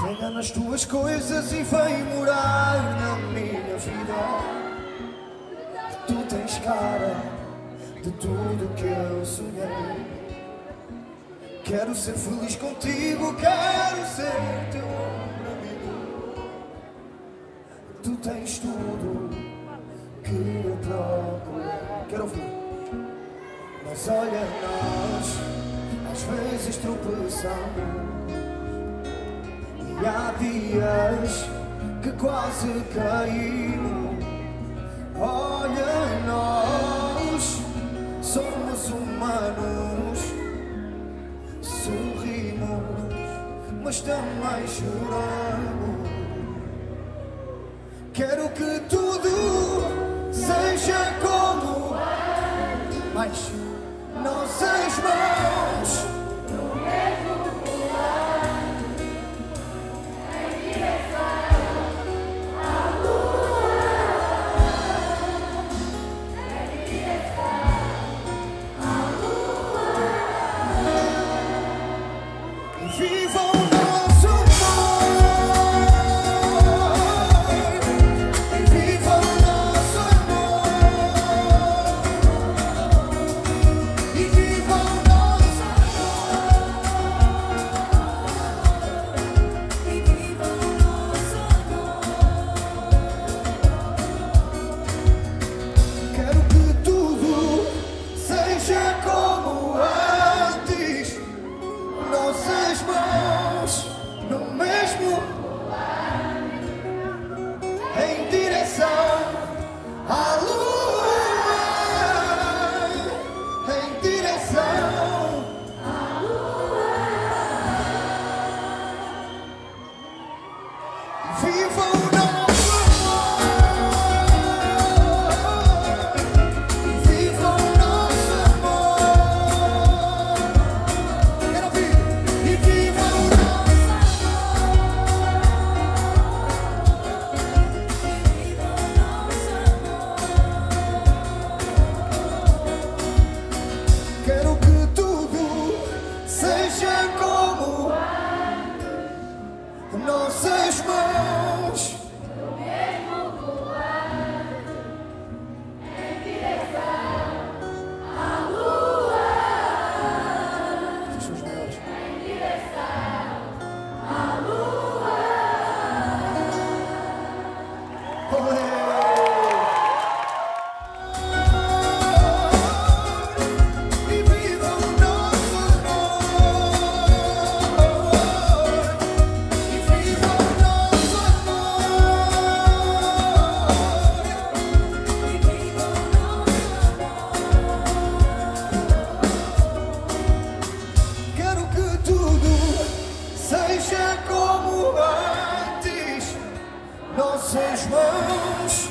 Pega nas tuas coisas e vem morar na minha vida. Tu tens cara de tudo que eu sonhei. Quero ser feliz contigo, quero ser teu amigo. Tu tens tudo que eu procuro. Quero ouvir. Mas olha, nós às vezes tropeçamos. E há dias que quase caímos. Olha, nós somos humanos, sorrimos, mas também choramos. Quero que tudo seja como mas for for nossas mãos